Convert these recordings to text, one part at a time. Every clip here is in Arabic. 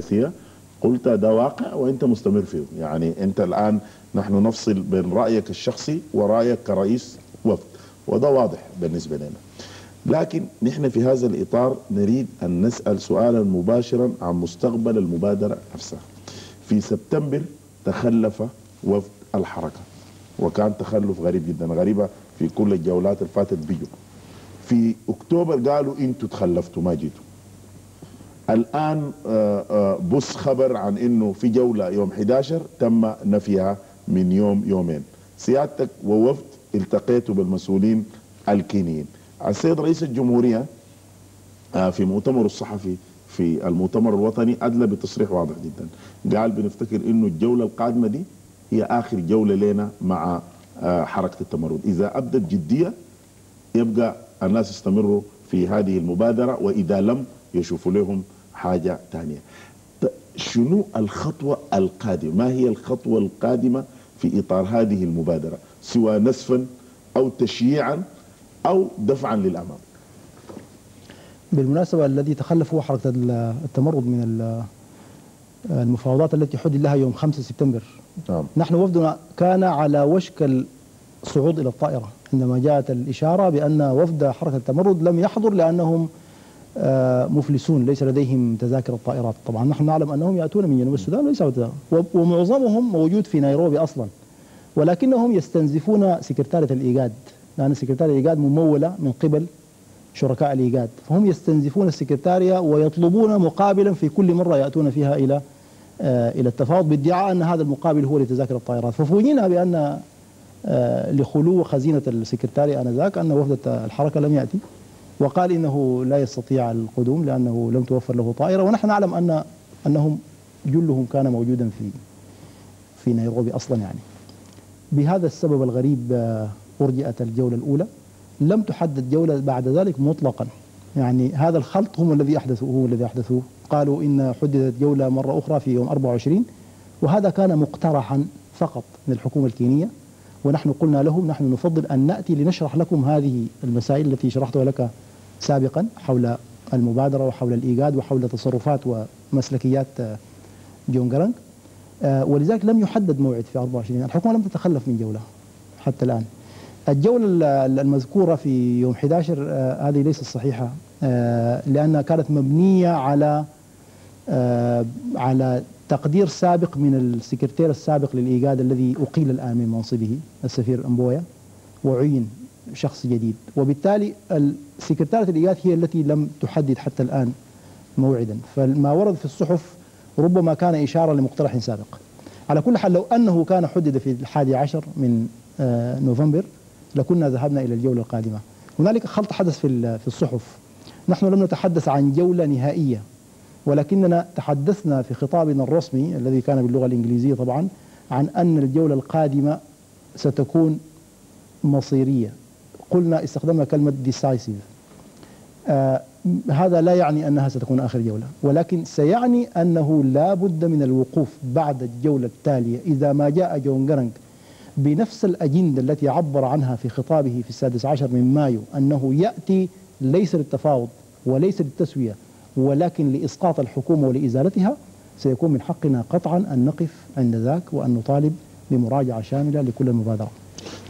سياسية قلت ده واقع وأنت مستمر فيه. يعني أنت الآن نحن نفصل بين رأيك الشخصي ورأيك كرئيس وفد وده واضح بالنسبة لنا. لكن نحن في هذا الإطار نريد أن نسأل سؤالا مباشرا عن مستقبل المبادرة نفسها. في سبتمبر تخلف وفد الحركة وكان تخلف غريب جدا غريبة في كل الجولات اللي فاتت في أكتوبر قالوا أنتوا تخلفتوا ما جيتوا. الآن آه، آه، بص خبر عن إنه في جولة يوم 11 تم نفيها من يوم يومين. سيادتك ووفد التقيتوا بالمسؤولين الكينيين. السيد رئيس الجمهورية آه، في مؤتمره الصحفي في المؤتمر الوطني أدلى بتصريح واضح جدا. قال بنفتكر إنه الجولة القادمة دي هي آخر جولة لنا مع حركة التمرد. إذا أبدت جدية يبقى الناس يستمروا في هذه المبادرة وإذا لم يشوفوا لهم حاجة ثانية ط- شنو الخطوة القادمة؟ ما هي الخطوة القادمة في إطار هذه المبادرة؟ سواء نسفا أو تشييعا أو دفعا للأمام. بالمناسبة الذي تخلف هو حركة ال- التمرد من ال- المفاوضات التي حدد لها يوم 5 سبتمبر. نعم. نحن وفدنا كان على وشك الصعود إلى الطائرة عندما جاءت الإشارة بأن وفد حركة التمرد لم يحضر لأنهم مفلسون ليس لديهم تذاكر الطائرات. طبعا نحن نعلم أنهم يأتون من جنوب السودان وليس ومعظمهم موجود في نيروبي أصلا. ولكنهم يستنزفون سكرتارية الإيجاد. لأن سكرتارية الإيجاد ممولة من قبل شركاء الإيجاد. فهم يستنزفون السكرتارية ويطلبون مقابلا في كل مرة يأتون فيها إلى آه، إلى التفاوض بادعاء أن هذا المقابل هو لتذاكر الطائرات. ففوجئنا بأن آه، لخلو خزينة السكرتاري آنذاك أن وفد الحركة لم يأتي. وقال إنه لا يستطيع القدوم لأنه لم توفر له طائرة ونحن نعلم أن أنهم جلهم كان موجودا في في نيروبي أصلا يعني. بهذا السبب الغريب آه، أرجئت الجولة الأولى. لم تحدد جولة بعد ذلك مطلقا. يعني هذا الخلط هم الذي أحدثوه هو الذي أحدثوه قالوا إن حددت جولة مرة أخرى في يوم 24 وهذا كان مقترحا فقط من الحكومة الكينية. ونحن قلنا لهم نحن نفضل أن نأتي لنشرح لكم هذه المسائل التي شرحتها لك سابقا حول المبادرة وحول الإيجاد وحول تصرفات ومسلكيات آه، جون آه، ولذلك لم يحدد موعد في 24 الحكومة لم تتخلف من جولة حتى الآن. الجولة ال- المذكورة في يوم 11 آه، هذه ليست صحيحة لأنها كانت مبنية على على تقدير سابق من السكرتير السابق للإيجاد الذي أقيل الآن من منصبه السفير أمبويا وعين شخص جديد. وبالتالي السكرتارة الإيجاد هي التي لم تحدد حتى الآن موعدا. فما ورد في الصحف ربما كان إشارة لمقترح سابق. على كل حال لو أنه كان حدد في الحادي عشر من آه، نوفمبر لكنا ذهبنا إلى الجولة القادمة. هنالك خلط حدث في في الصحف. نحن لم نتحدث عن جولة نهائية ولكننا تحدثنا في خطابنا الرسمي الذي كان باللغة الإنجليزية طبعا عن أن الجولة القادمة ستكون مصيرية. قلنا استخدمنا كلمة decisive. آه هذا لا يعني أنها ستكون آخر جولة ولكن سيعني أنه لا بد من الوقوف بعد الجولة التالية إذا ما جاء جون جرنج بنفس الأجندة التي عبر عنها في خطابه في السادس عشر من مايو أنه يأتي ليس للتفاوض وليس للتسوية ولكن لإسقاط الحكومة ولإزالتها سيكون من حقنا قطعا أن نقف عند ذاك وأن نطالب بمراجعة شاملة لكل المبادرة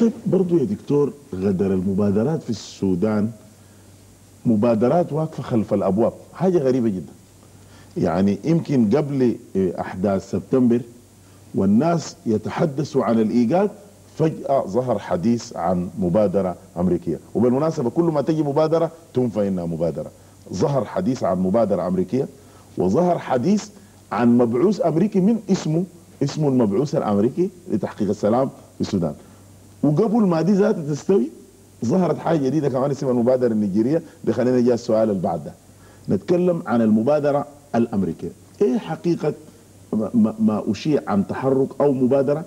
طيب برضو يا دكتور غدر المبادرات في السودان مبادرات واقفة خلف الأبواب. حاجة غريبة جدا. يعني يمكن قبل إيه، أحداث سبتمبر والناس يتحدثوا عن الإيجاد فجأة ظهر حديث عن مبادرة أمريكية. وبالمناسبة كل ما تجي مبادرة تنفى إنها مبادرة. ظهر حديث عن مبادرة أمريكية وظهر حديث عن مبعوث أمريكي من اسمه اسمه المبعوث الأمريكي لتحقيق السلام في السودان. وقبل ما دي ذاتها تستوي ظهرت حاجة جديدة كمان اسمها المبادرة النيجيرية. اللي خلينا جاء السؤال اللي بعد ده. نتكلم عن المبادرة الأمريكية. إيه حقيقة ما, أشيع عن تحرك أو مبادرة؟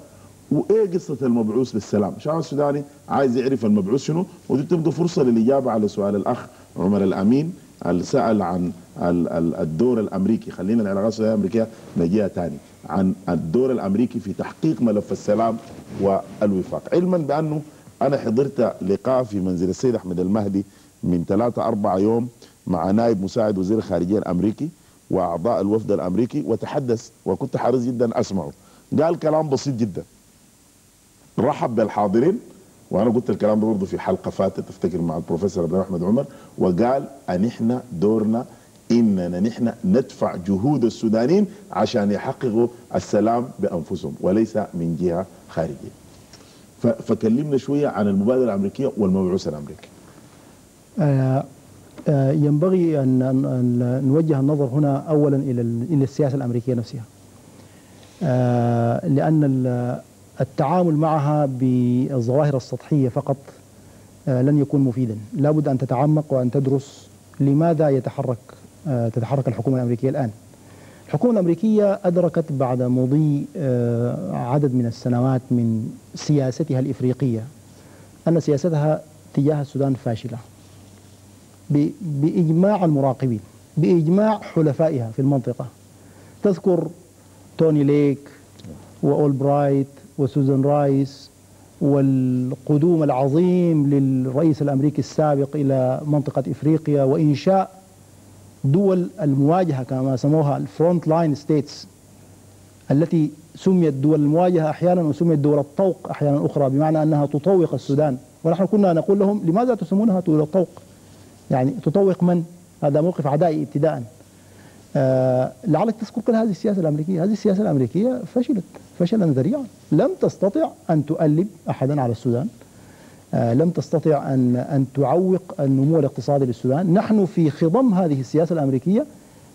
وإيه قصة المبعوث للسلام الشعب السوداني عايز يعرف المبعوث شنو ودي تبقى فرصة للإجابة على سؤال الأخ عمر الأمين. سأل عن ال- ال- الدور الأمريكي. خلينا العلاقات الامريكيه نجيها ثاني عن الدور الأمريكي في تحقيق ملف السلام والوفاق. علما بأنه أنا حضرت لقاء في منزل السيد أحمد المهدي من ثلاثة أربعة يوم مع نائب مساعد وزير الخارجية الأمريكي وأعضاء الوفد الأمريكي وتحدث وكنت حريص جدا أسمعه. قال كلام بسيط جدا. رحب بالحاضرين وأنا قلت الكلام ده برضه في حلقة فاتت افتكر مع البروفيسور إبراهيم احمد عمر وقال أن إحنا دورنا إننا نحن ندفع جهود السودانيين عشان يحققوا السلام بأنفسهم وليس من جهة خارجية. فكلمنا شوية عن المبادرة الأمريكية والمبعوث الامريكي. آه، آه، ينبغي أن نوجه النظر هنا أولا إلى ال- إلى السياسة الأمريكية نفسها آه، ال- التعامل معها بالظواهر السطحية فقط آه، لن يكون مفيدا. لابد أن تتعمق وأن تدرس لماذا يتحرك آه، تتحرك الحكومة الأمريكية الآن. الحكومة الأمريكية أدركت بعد مضي آه، عدد من السنوات من سياستها الإفريقية أن سياستها تجاه السودان فاشلة بإجماع المراقبين بإجماع حلفائها في المنطقة. تذكر توني ليك وأولبرايت وسوزان رايس والقدوم العظيم للرئيس الأمريكي السابق إلى منطقة إفريقيا وإنشاء دول المواجهة كما سموها ال front line states التي سميت دول المواجهة أحيانا وسميت دول الطوق أحيانا أخرى بمعنى أنها تطوق السودان. ونحن كنا نقول لهم لماذا تسمونها دول الطوق؟ يعني تطوق من؟ هذا موقف عدائي ابتداء لعلك تذكر كل هذه السياسة الأمريكية. هذه السياسة الأمريكية فشلت فشلا ذريعا. لم تستطع أن تؤلب أحدا على السودان. آه لم تستطع أن أن تعوق النمو الاقتصادي للسودان. نحن في خضم هذه السياسة الأمريكية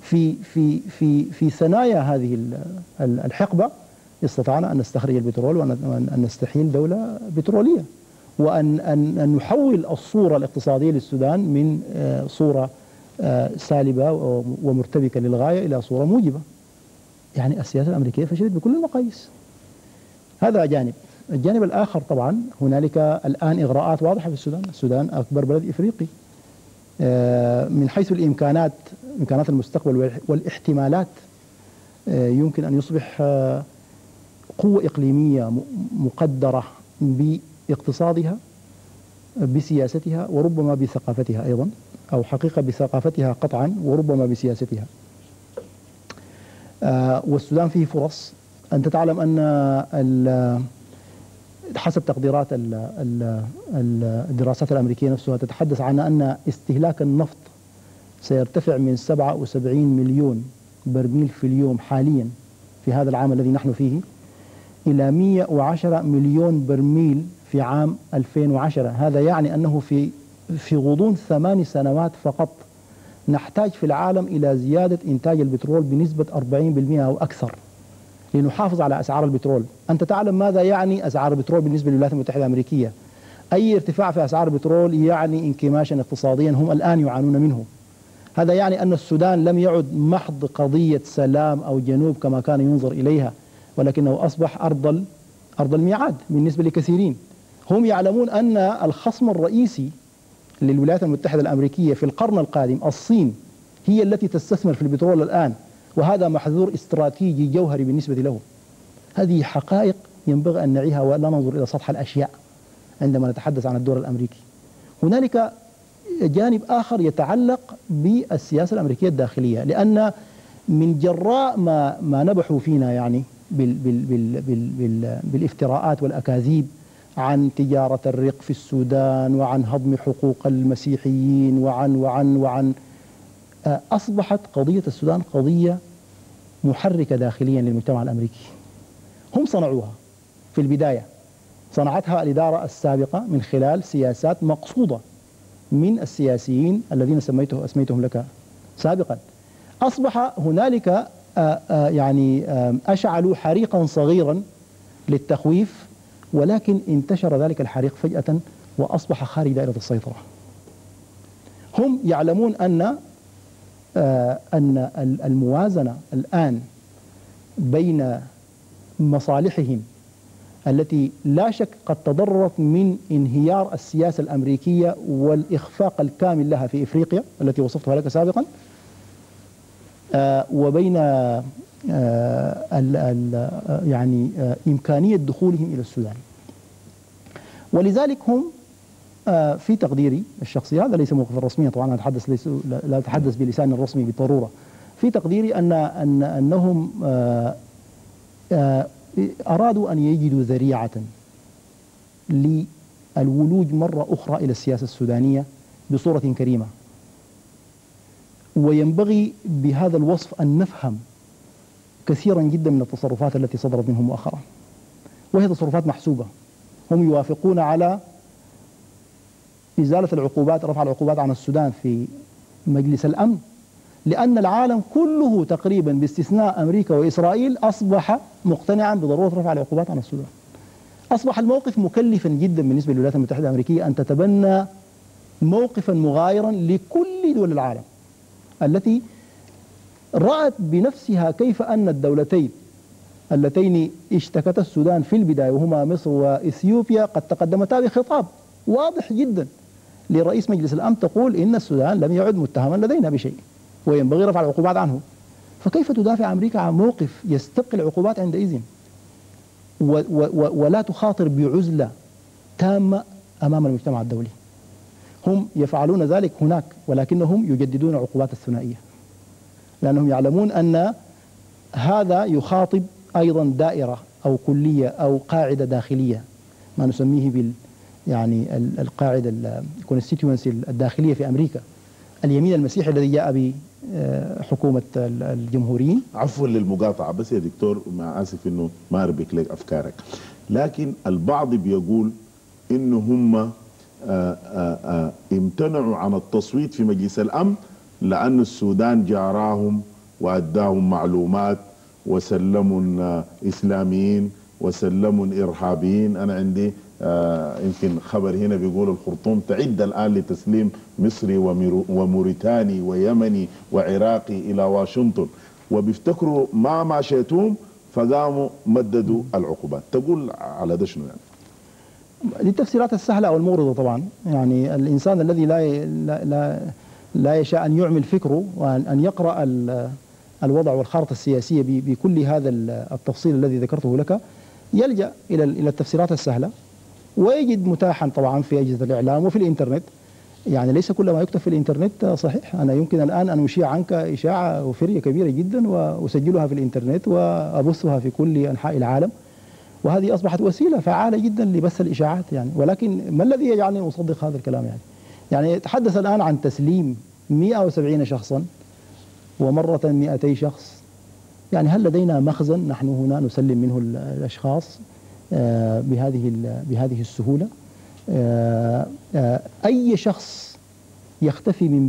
في في في في ثنايا هذه ال- ال- الحقبة. استطعنا أن نستخرج البترول وأن وأن- أن نستحيل دولة بترولية. وأن أن نحول الصورة الاقتصادية للسودان من آه، صورة آه، سالبة ومرتبكة للغاية إلى صورة موجبة. يعني السياسة الأمريكية فشلت بكل المقاييس. هذا جانب. الجانب الآخر طبعا هنالك الآن إغراءات واضحة في السودان. السودان أكبر بلد إفريقي. آه، من حيث الإمكانات إمكانات المستقبل والاحتمالات آه، يمكن أن يصبح آه، قوة إقليمية مقدرة بإقتصادها بسياستها وربما بثقافتها أيضا. أو حقيقة بثقافتها قطعا وربما بسياستها. آه، والسودان فيه فرص. أنت تعلم أن حسب تقديرات ال- ال- ال- الدراسات الأمريكية نفسها تتحدث عن أن استهلاك النفط سيرتفع من 77 مليون برميل في اليوم حاليا في هذا العام الذي نحن فيه إلى 110 مليون برميل في عام 2010 هذا يعني أنه في في غضون ثمان سنوات فقط. نحتاج في العالم إلى زيادة إنتاج البترول بنسبة 40% أو أكثر لنحافظ على أسعار البترول. أنت تعلم ماذا يعني أسعار البترول بالنسبة للولايات المتحدة الأمريكية؟ أي ارتفاع في أسعار البترول يعني انكماشا اقتصاديا هم الآن يعانون منه. هذا يعني أن السودان لم يعد محض قضية سلام أو جنوب كما كان ينظر إليها ولكنه أصبح أرض أرض الميعاد بالنسبة لكثيرين. هم يعلمون أن الخصم الرئيسي للولايات المتحدة الأمريكية في القرن القادم الصين هي التي تستثمر في البترول الآن وهذا محذور استراتيجي جوهري بالنسبة له. هذه حقائق ينبغي أن نعيها ولا ننظر إلى سطح الأشياء عندما نتحدث عن الدور الأمريكي. هنالك جانب آخر يتعلق بالسياسة الأمريكية الداخلية لأن من جراء ما ما نبحوا فينا يعني بال بال بال بال بال بالإفتراءات والأكاذيب عن تجارة الرق في السودان وعن هضم حقوق المسيحيين وعن وعن وعن. أصبحت قضية السودان قضية محركة داخليا للمجتمع الأمريكي. هم صنعوها في البداية. صنعتها الإدارة السابقة من خلال سياسات مقصودة من السياسيين الذين سميته أسميتهم لك سابقا. أصبح هنالك يعني أشعلوا حريقا صغيرا للتخويف ولكن انتشر ذلك الحريق فجأة وأصبح خارج دائرة السيطرة. هم يعلمون أن آه، أن ال- الموازنة الآن بين مصالحهم التي لا شك قد تضررت من انهيار السياسة الأمريكية والإخفاق الكامل لها في إفريقيا التي وصفتها لك سابقا وبين آه، ال- ال- آه، يعني آه، إمكانية دخولهم إلى السودان. ولذلك هم آه، في تقديري الشخصي هذا ليس موقفا رسميا طبعا أنا أتحدث ليس لا أتحدث بلسان الرسمي بالضرورة. في تقديري أن أن أنهم آه، آه، أرادوا أن يجدوا ذريعة للولوج مرة أخرى إلى السياسة السودانية بصورة كريمة. وينبغي بهذا الوصف أن نفهم كثيرا جدا من التصرفات التي صدرت منهم مؤخرا. وهي تصرفات محسوبة. هم يوافقون على إزالة العقوبات رفع العقوبات عن السودان في مجلس الأمن لأن العالم كله تقريبا باستثناء أمريكا وإسرائيل أصبح مقتنعا بضرورة رفع العقوبات عن السودان. أصبح الموقف مكلفا جدا بالنسبة للولايات المتحدة الأمريكية أن تتبنى موقفا مغايرا لكل دول العالم. التي رأت بنفسها كيف أن الدولتين اللتين اشتكتا السودان في البداية وهما مصر وإثيوبيا قد تقدمتا بخطاب واضح جدا لرئيس مجلس الأمن تقول إن السودان لم يعد متهما لدينا بشيء وينبغي رفع العقوبات عنه. فكيف تدافع أمريكا عن موقف يستبقي العقوبات عندئذ؟ ولا تخاطر بعزلة تامة أمام المجتمع الدولي. هم يفعلون ذلك هناك ولكنهم يجددون عقوبات الثنائية. لأنهم يعلمون أن هذا يخاطب أيضا دائرة أو كلية أو قاعدة داخلية ما نسميه بال يعني القاعدة الداخلية في أمريكا. اليمين المسيحي الذي جاء بحكومة الجمهوريين. عفوا للمقاطعة بس يا دكتور مع آسف أنه ما أربك لك أفكارك. لكن البعض بيقول أنه هم امتنعوا عن التصويت في مجلس الأمن لأن السودان جاراهم وأداهم معلومات وسلموا إسلاميين وسلموا إرهابيين أنا عندي آه يمكن خبر هنا بيقول الخرطوم تعد الآن لتسليم مصري وموريتاني ويمني وعراقي إلى واشنطن. وبيفتكروا ما ماشيتهم فقاموا مددوا العقوبات. تقول على ده شنو يعني؟ للتفسيرات السهلة أو المغرضة طبعا. يعني الإنسان الذي لا لا لا يشاء أن يعمل فكره وأن يقرأ الوضع والخارطة السياسية بكل هذا التفصيل الذي ذكرته لك يلجأ إلى إلى التفسيرات السهلة ويجد متاحا طبعا في أجهزة الإعلام وفي الإنترنت. يعني ليس كل ما يكتب في الإنترنت صحيح. أنا يمكن الآن أن أشيع عنك إشاعة وفرية كبيرة جدا وأسجلها في الإنترنت وأبثها في كل أنحاء العالم. وهذه أصبحت وسيلة فعالة جدا لبث الإشاعات يعني. ولكن ما الذي يجعلني أصدق هذا الكلام يعني؟ يعني يتحدث الآن عن تسليم 170 شخصا ومرة 200 شخص. يعني هل لدينا مخزن نحن هنا نسلم منه الأشخاص بهذه بهذه السهولة؟ أي شخص يختفي من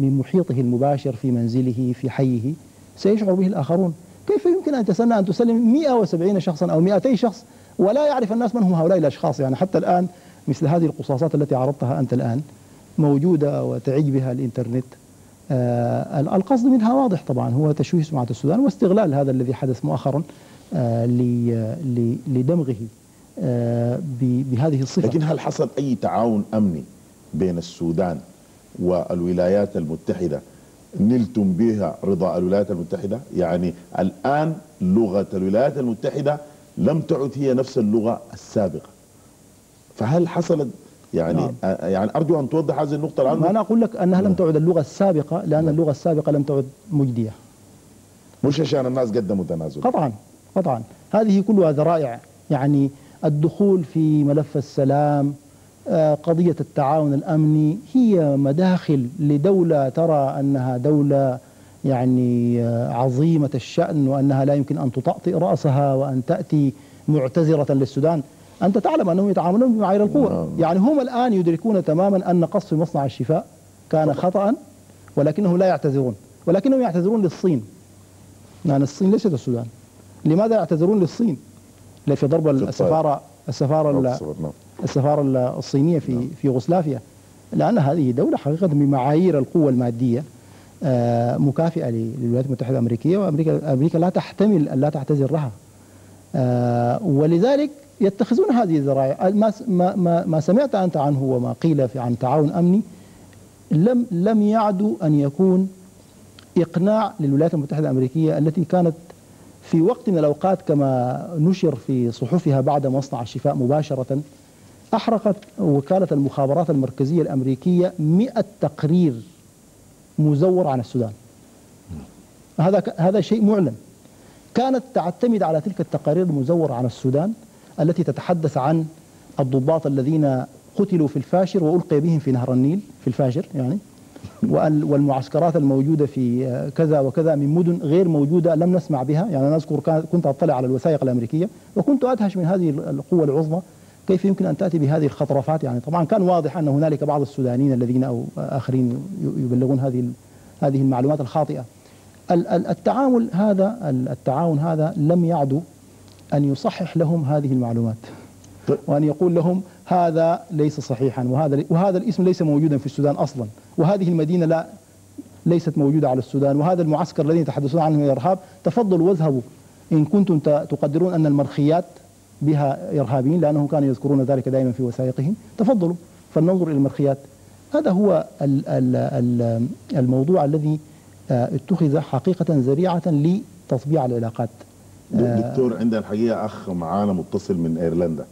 من محيطه المباشر في منزله في حيه سيشعر به الآخرون. كيف يمكن أن تستنى أن تسلم 170 شخصا أو 200 شخص ولا يعرف الناس من هم هؤلاء الأشخاص؟ يعني حتى الآن مثل هذه القصاصات التي عرضتها أنت الآن موجودة وتعج بها الإنترنت. آه القصد منها واضح طبعا هو تشويه سمعة السودان واستغلال هذا الذي حدث مؤخرا آه لدمغه آه بهذه الصفة. لكن هل حصل أي تعاون أمني بين السودان والولايات المتحدة نلتم بها رضا الولايات المتحدة. يعني الآن لغة الولايات المتحدة لم تعد هي نفس اللغة السابقة. فهل حصلت يعني نعم. يعني أرجو أن توضح هذه النقطة الآن. أنا أقول لك أنها لم تعد اللغة السابقة لأن اللغة السابقة لم تعد مجدية. مش عشان الناس قدموا تنازل قطعا قطعا هذه كلها ذرائع يعني الدخول في ملف السلام قضية التعاون الأمني هي مداخل لدولة ترى أنها دولة يعني عظيمة الشأن وأنها لا يمكن أن تطأطئ رأسها وأن تأتي معتذرة للسودان. أنت تعلم أنهم يتعاملون بمعايير القوة. يعني هم الآن يدركون تماما أن قصف مصنع الشفاء كان خطأ ولكنهم لا يعتذرون. ولكنهم يعتذرون للصين. يعني الصين ليست السودان. لماذا يعتذرون للصين؟ في ضرب السفارة السفارة السفارة الصينية في في يوغوسلافيا لأن هذه دولة حقيقة بمعايير القوة المادية مكافئة للولايات المتحدة الأمريكية وأمريكا أمريكا لا تحتمل أن لا تعتذر لها. ولذلك يتخذون هذه الذرائع. ما ما ما سمعت أنت عنه وما قيل في عن تعاون أمني لم لم يعدوا أن يكون إقناع للولايات المتحدة الأمريكية التي كانت في وقت من الأوقات كما نشر في صحفها بعد مصنع الشفاء مباشرة احرقت وكالة المخابرات المركزية الأمريكية 100 تقرير مزور عن السودان. هذا هذا شيء معلن. كانت تعتمد على تلك التقارير المزورة عن السودان التي تتحدث عن الضباط الذين قتلوا في الفاشر وألقي بهم في نهر النيل في الفاشر يعني وال- والمعسكرات الموجودة في كذا وكذا من مدن غير موجودة لم نسمع بها. يعني أنا أذكر كنت أطلع على الوثائق الأمريكية وكنت أدهش من هذه القوة العظمى كيف يمكن أن تأتي بهذه الخطرفات يعني طبعا كان واضح أن هنالك بعض السودانيين الذين أو آخرين يبلغون هذه هذه المعلومات الخاطئة ال- ال- التعامل هذا ال- التعاون هذا لم يعدو أن يصحح لهم هذه المعلومات. وأن يقول لهم هذا ليس صحيحا وهذا وهذا الاسم ليس موجودا في السودان أصلا وهذه المدينة لا ليست موجودة على السودان وهذا المعسكر الذي يتحدثون عنه الإرهاب تفضلوا واذهبوا إن كنتم تقدرون أن المرخيات بها إرهابيين لأنهم كانوا يذكرون ذلك دائما في وثائقهم. تفضلوا فلننظر إلى المرخيات هذا هو ال ال ال الموضوع الذي آه، اتخذ حقيقة ذريعة لتطبيع العلاقات. دكتور عندنا الحقيقة أخ معانا متصل من أيرلندا.